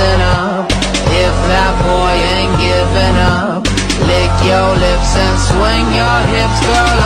something up. If that boy ain't giving up Lick your lips and swing your hips, girl.